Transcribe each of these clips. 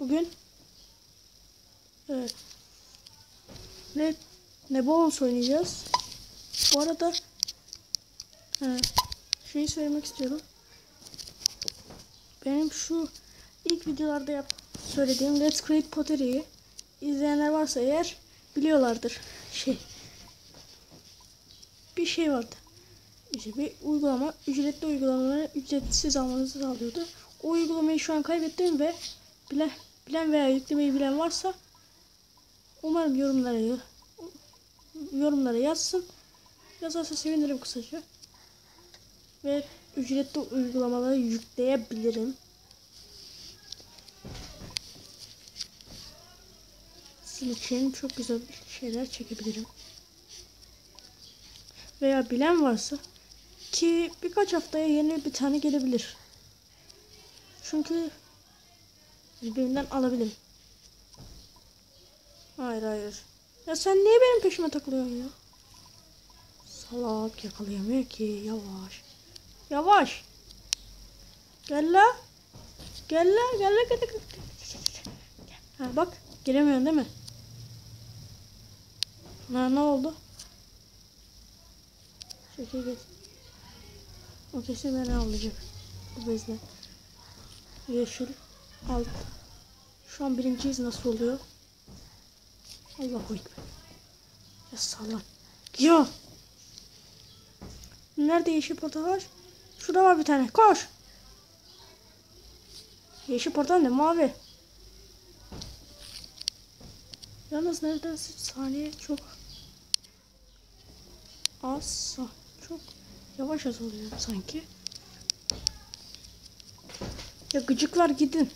Bugün evet, ne ne bonus oynayacağız. Bu arada he, şeyi söylemek istiyorum. Benim şu ilk videolarda yap söylediğim Let's Create Pottery'yi izleyenler varsa eğer biliyorlardır. Şey bir şey vardı. İşte bir uygulama, ücretli uygulamaları ücretsiz almanızı sağlıyordu. O uygulamayı şu an kaybettim ve bilen, bilen veya yüklemeyi bilen varsa umarım yorumlara yorumlara yazsın. Yazarsa sevinirim kısaca. Ve ücretli uygulamaları yükleyebilirim. Sizin için çok güzel şeyler çekebilirim. Veya bilen varsa ki birkaç haftaya yeni bir tane gelebilir. Çünkü birbirinden alabilirim. Hayır hayır. Ya sen niye benim peşime takılıyorsun ya? Salak yakalayamıyor ki. Yavaş. Yavaş. Gel la. Gel la. Gel la. Gel. Gel, gel. Ha, bak. Giremiyorsun değil mi? Ha, ne oldu? Çekil git. O kesin beni alacak. Bu bezle. Yeşil. Alt. Şu an birinciyiz nasıl oluyor? Allahu Ekber. Ya salak. Ya. Nerede yeşil portal var? Şurada var bir tane. Koş. Yeşil portal ne? Mavi. Yalnız neredense saniye çok az. Çok yavaş azalıyor sanki. Ya gıcıklar gidin.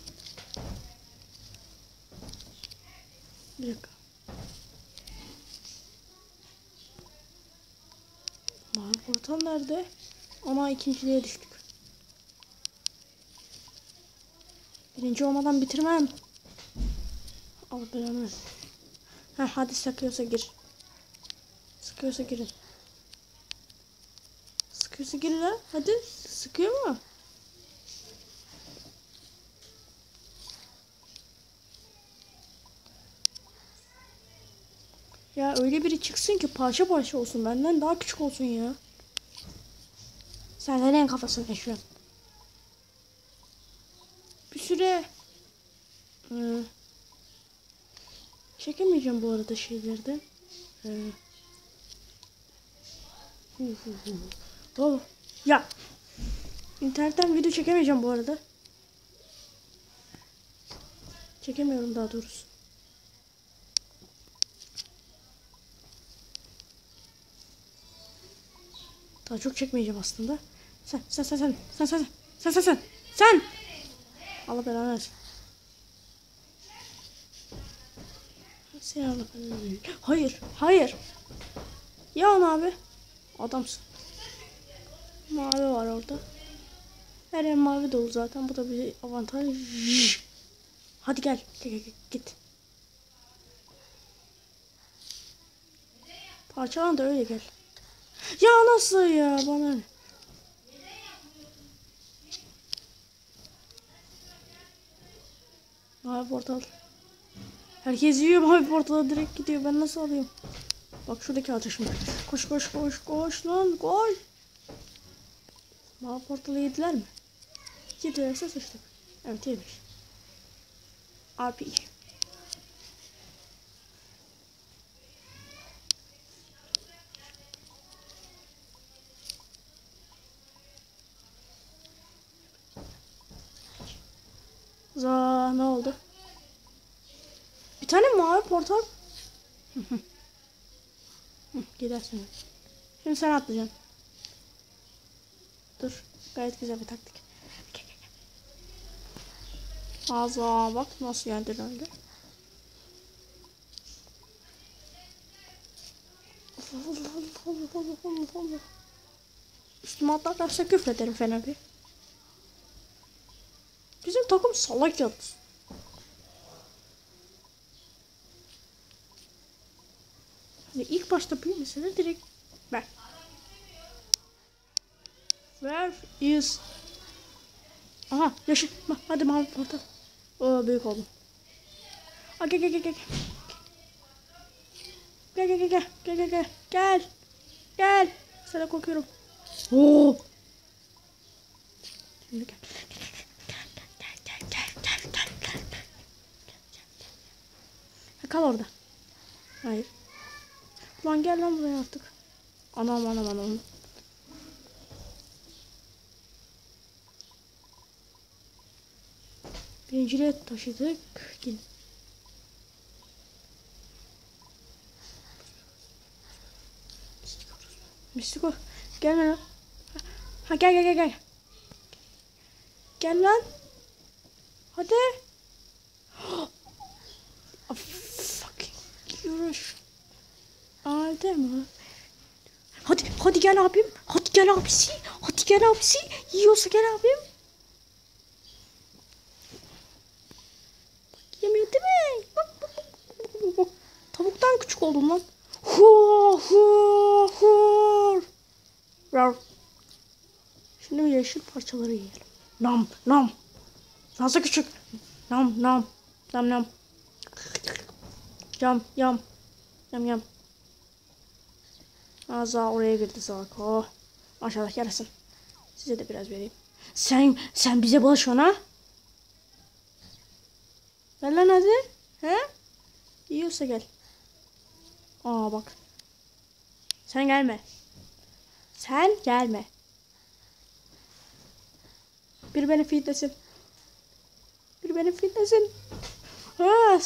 Bir dakika. Portal nerede? Ama ikinciliğe düştük. Birinci olmadan bitirmem. Al belanı. Ha hadi sıkıyorsa gir. Sıkıyorsa girin. Sıkıyorsa gir lan. Hadi. Sıkıyor mu? Ya öyle biri çıksın ki parça parça olsun. Benden daha küçük olsun ya. Sen neden kafasını yaşıyorsun? Bir süre ee, çekemeyeceğim bu arada şeylerden. Ee, hu hu hu. Oh, ya internetten video çekemeyeceğim bu arada. Çekemiyorum daha doğrusu. Daha çok çekmeyeceğim aslında. Sen sen sen sen sen sen sen sen sen sen Allah belanı versin. Sen. Hayır hayır. Ya abi. Adamsın. Mavi var orada. Her yer mavi dolu zaten. Bu da bir avantaj. Hadi. Gel, gel, gel. Git. Parçalan da öyle gel. Ya nasıl ya bana? Mavi portal. Herkes yiyor mavi portala direkt gidiyor. Ben nasıl alayım? Bak şuradaki ateşim. Koş koş koş koş lan koş. Mavi portalı yediler mi? Yedilerse sıçtık. Evet yemiş. RP. Za ne oldu? Bir tane mavi portal. Gidersin. Şimdi sen atlayacaksın. Dur. Gayet güzel bir taktik. Gel, gel, gel. Aza bak nasıl yendin öyle. Üstüme atlarlarsa küfrederim fena bir takım salak yatsın. Ve ilk başta büyümesine direkt ver. Where is... Aha yaşa. Hadi mavi portal. Oo, büyük oldum. Aa, gel gel gel gel. Gel gel gel gel gel gel gel. Gel. Gel. Sana korkuyorum. Oo. Şimdi gel. Kal orada. Hayır. Lan gel lan buraya artık. Anam anam anam. Birinciliğe taşıdık. Gel. Mistiko. Gel lan. Ha gel gel gel gel. Gel lan. Hadi. Yürüş. Aldı mı? Hadi hadi gel abim. Hadi gel abisi. Hadi gel abisi. Yiyorsa gel abim. Bak yemiyor değil mi? Bak bak bak. Tavuktan küçük oldum lan. Hu hu hu. Rar. Şimdi yeşil parçaları yiyelim. Nam nam. Fazla küçük. Nam nam. Nam nam. Yam yam. Yam yam. Ağza oraya girdi salak. Oh. Maşallah yarasın. Size de biraz vereyim. Sen sen bize bulaşıyorsun ha? Gel lan hadi. He? Yiyorsa gel. Aa bak. Sen gelme. Sen gelme. Bir beni fitlesin. Bir beni fitlesin. Ha,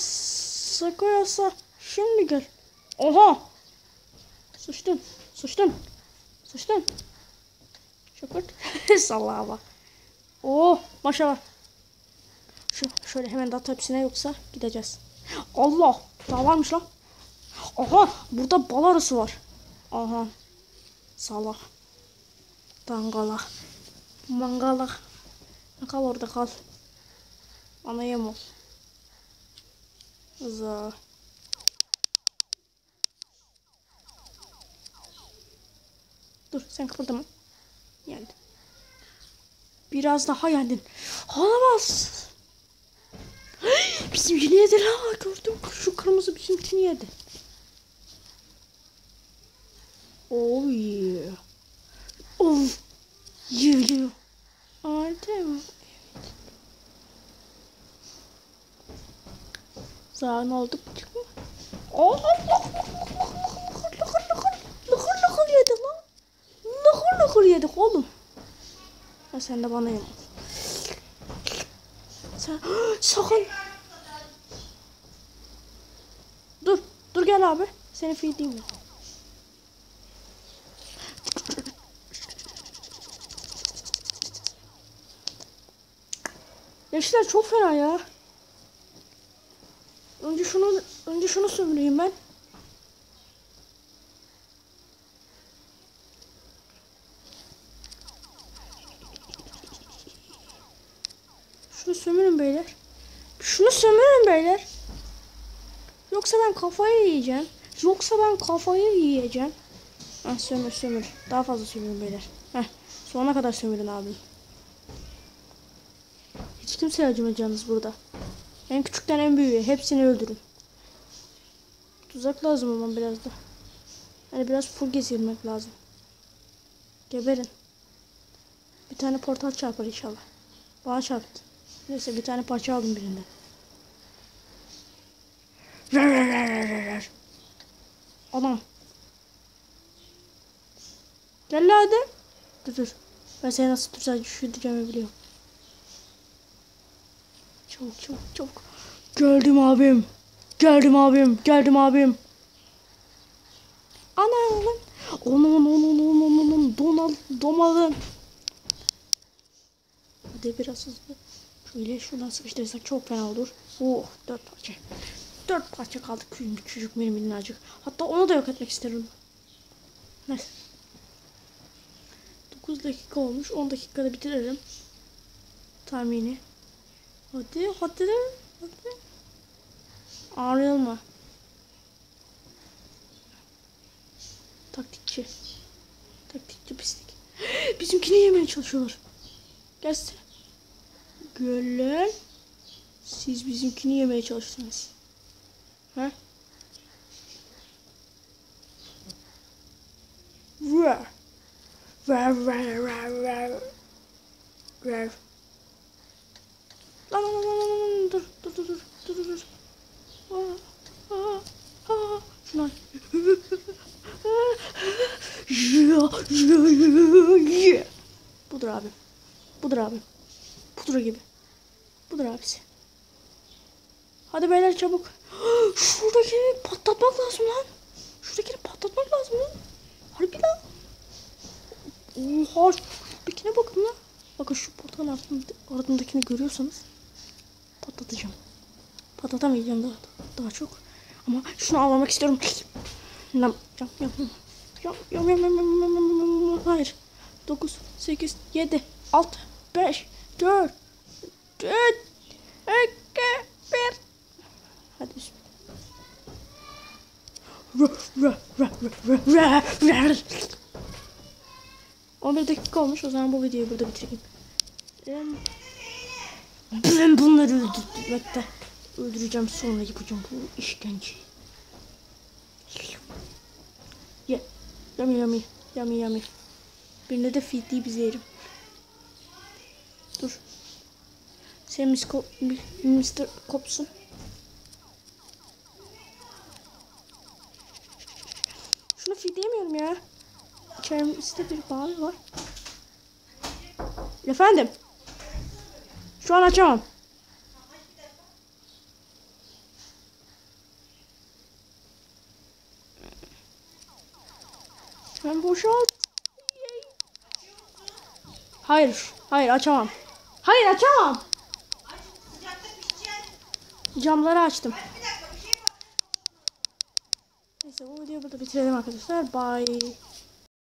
Sakoyasa şimdi gel. Oha. Sıçtın. Sıçtın. Sıçtın. Şakırt. Sallaha bak. Oh maşallah. Şu şöyle hemen data hepsine yoksa gideceğiz. Allah. Daha varmış lan. Aha burada bal arısı var. Aha. Salak. Dangala. Mangala. Kal orada kal. Bana yem. Za. Dur sen kıpırdama. Geldim. Biraz daha yendin. Olamaz. Bizimkini yedi la. Gördüm şu kırmızı bizimkini yedi. Oh yeah. Oh. Yeah yeah. Aldı mı? Sağ ne oldu buçuk mu? Oh lıkır lıkır lıkır lıkır lıkır yedi lan. Lıkır lıkır yedik oğlum. Ha sen de bana yeme. Sen sakın. Dur dur gel abi. Seni feedeyim mi? Gençler çok fena ya. Önce şunu önce şunu sömüreyim ben. Şunu sömürün beyler. Şunu sömürün beyler. Yoksa ben kafayı yiyeceğim. Yoksa ben kafayı yiyeceğim. Heh, sömür sömür. Daha fazla sömürün beyler. Heh, sonuna kadar sömürün abi. Hiç kimseye acımayacağınız burada. En küçükten en büyüğe hepsini öldürün. Tuzak lazım ama biraz da. Yani biraz full gezilmek lazım. Geberin. Bir tane portal çarpar inşallah. Bana çarptı. Neyse bir tane parça aldım birinden. Adam. Gel hadi. Dur dur. Ben seni nasıl tuzağa düşüreceğimi biliyorum. Çabuk çabuk çabuk. Geldim abim. Geldim abim. Geldim abim. Ana lan. Onun onun onun onun donal domalın. Hadi biraz hızlı. Şöyle şuradan sıkıştırırsak çok fena olur. Oh dört parça. Dört parça kaldı küçük benim minnacık. Hatta onu da yok etmek isterim. Neyse. 9 dakika olmuş. 10 dakikada bitiririm. Tahmini. Hadi hadi hadi. Ayrılma. Taktikçi. Taktikçi pislik. Bizimkini yemeye çalışıyorlar. Gelsene. Gölen. Siz bizimkini yemeye çalıştınız. Ha? Ver. Ver ver ver ver. Ver. Lan lan lan lan lan lan dur dur dur dur dur dur dur. Aa, aa, aa. Şunu al. Budur abi. Budur abi. Pudra gibi. Budur abisi. Hadi beyler çabuk. Şuradakini patlatmak lazım lan. Şuradakini patlatmak lazım lan. Harbi lan. Oha. Şuradakine bakın lan. Bakın şu portalın ardında, ardındakini görüyorsanız patlatacağım. Patlatamayacağım daha, daha çok. Ama şunu avlamak istiyorum. Yam yam yam Yom yom yom yom yom yom yom Hayır. 9, 8, 7, 6, 5, 4, 3, 2, 1. Hadi şimdi. 11 dakika olmuş. O zaman bu videoyu burada bitireyim. Ben bunları öldürmekte öldüreceğim sonra yapacağım bu işkenceyi. Yummy yummy. Yummy yummy. Birine de fitliği bize yerim. Dur. Sen Miss Ko Mr. Kopsun. Şunu feedleyemiyorum ya. İçerimizde bir bağlı var. Efendim? Şu an açamam. Ben boşalt. Hayır, hayır açamam. Hayır açamam. Camları açtım. Neyse bu videoyu burada bitirelim arkadaşlar. Bye.